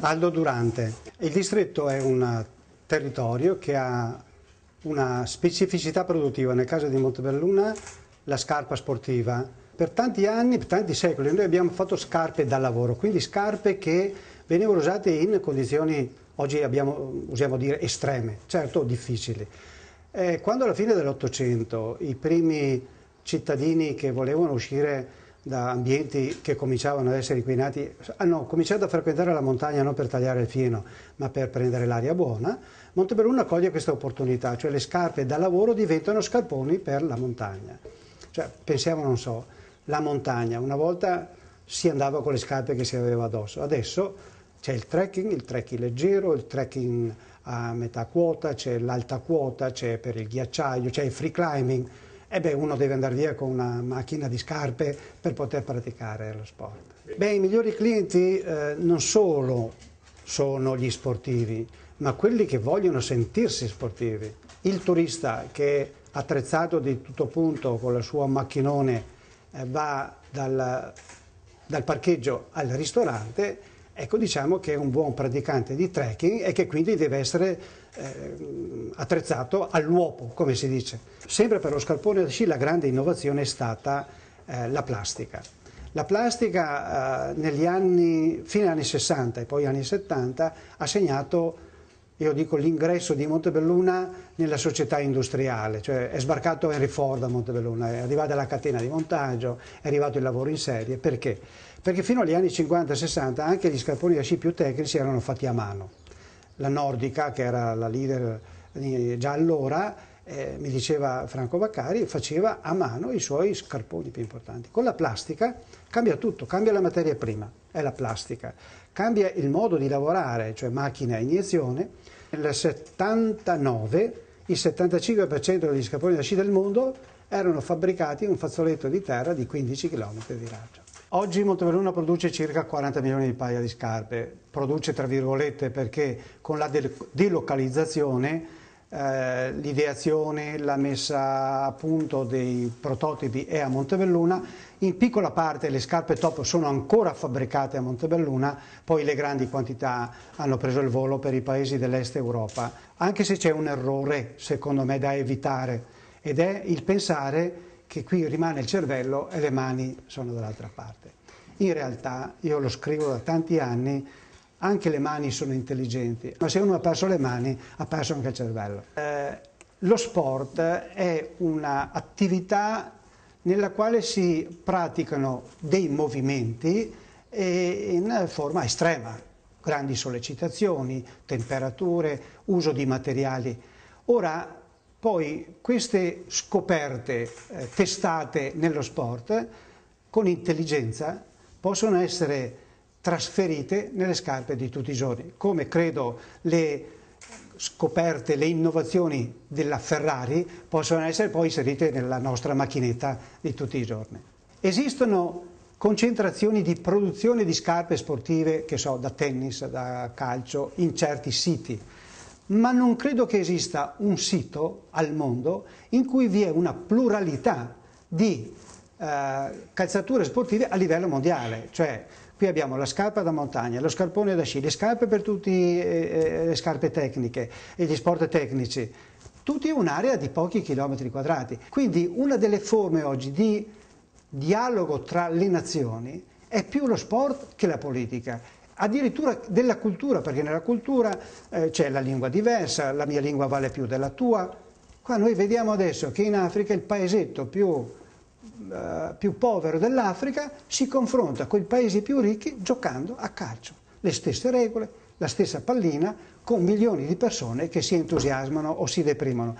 Aldo Durante. Il distretto è un territorio che ha una specificità produttiva, nel caso di Montebelluna la scarpa sportiva. Per tanti anni, per tanti secoli, noi abbiamo fatto scarpe da lavoro, quindi scarpe che venivano usate in condizioni, oggi abbiamo, usiamo dire, estreme, certo difficili. Eh, quando alla fine dell'Ottocento i primi cittadini che volevano uscire da ambienti che cominciavano ad essere inquinati, hanno cominciato a frequentare la montagna non per tagliare il fieno, ma per prendere l'aria buona, Montebelluna coglie questa opportunità, cioè le scarpe da lavoro diventano scarponi per la montagna. Cioè, pensiamo, non so, la montagna, una volta si andava con le scarpe che si aveva addosso, adesso c'è il trekking, il trekking leggero, il trekking a metà quota, c'è l'alta quota, c'è per il ghiacciaio, c'è il free climbing, e beh, uno deve andare via con una macchina di scarpe per poter praticare lo sport. Beh, i migliori clienti eh, non solo sono gli sportivi, ma quelli che vogliono sentirsi sportivi. Il turista che attrezzato di tutto punto con il suo macchinone eh, va dal, dal parcheggio al ristorante Ecco, diciamo che è un buon praticante di trekking e che quindi deve essere eh, attrezzato all'uopo, come si dice. Sempre per lo scarpone da sci la grande innovazione è stata eh, la plastica. La plastica eh, negli anni, fine anni 60 e poi anni 70 ha segnato io dico l'ingresso di Montebelluna nella società industriale, cioè è sbarcato Henry Ford a Montebelluna, è arrivata la catena di montaggio, è arrivato il lavoro in serie, perché? Perché fino agli anni 50-60 anche gli scarponi da sci più tecnici erano fatti a mano. La Nordica, che era la leader eh, già allora, eh, mi diceva Franco Baccari, faceva a mano i suoi scarponi più importanti. Con la plastica cambia tutto, cambia la materia prima, è la plastica, cambia il modo di lavorare, cioè macchina a iniezione. Nel 79 il 75% degli scarponi da sci del mondo erano fabbricati in un fazzoletto di terra di 15 km di raggio. Oggi Montebelluna produce circa 40 milioni di paia di scarpe, produce tra virgolette perché con la delocalizzazione eh, l'ideazione, la messa a punto dei prototipi è a Montebelluna, in piccola parte le scarpe top sono ancora fabbricate a Montebelluna, poi le grandi quantità hanno preso il volo per i paesi dell'est Europa, anche se c'è un errore secondo me da evitare ed è il pensare che qui rimane il cervello e le mani sono dall'altra parte. In realtà io lo scrivo da tanti anni anche le mani sono intelligenti, ma se uno ha perso le mani ha perso anche il cervello. Eh, lo sport è un'attività nella quale si praticano dei movimenti in forma estrema, grandi sollecitazioni, temperature, uso di materiali. Ora, poi queste scoperte eh, testate nello sport con intelligenza possono essere trasferite nelle scarpe di tutti i giorni, come credo le scoperte, le innovazioni della Ferrari possono essere poi inserite nella nostra macchinetta di tutti i giorni. Esistono concentrazioni di produzione di scarpe sportive, che so, da tennis, da calcio, in certi siti, ma non credo che esista un sito al mondo in cui vi è una pluralità di eh, calzature sportive a livello mondiale, cioè Qui abbiamo la scarpa da montagna, lo scarpone da sci, le scarpe per tutte eh, le scarpe tecniche e gli sport tecnici, tutti un'area di pochi chilometri quadrati. Quindi una delle forme oggi di dialogo tra le nazioni è più lo sport che la politica addirittura della cultura, perché nella cultura eh, c'è la lingua diversa, la mia lingua vale più della tua. Qua noi vediamo adesso che in Africa il paesetto più eh, più povero dell'Africa si confronta con i paesi più ricchi giocando a calcio. Le stesse regole, la stessa pallina, con milioni di persone che si entusiasmano o si deprimono.